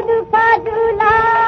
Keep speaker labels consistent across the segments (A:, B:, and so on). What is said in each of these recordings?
A: दूध का दूल्हा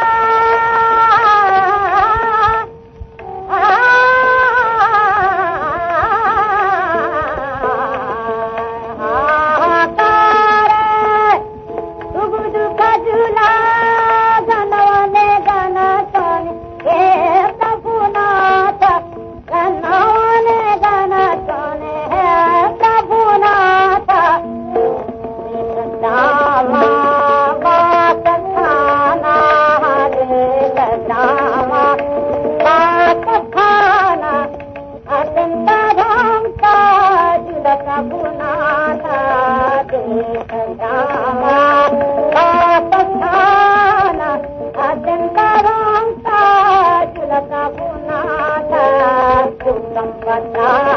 A: भगवता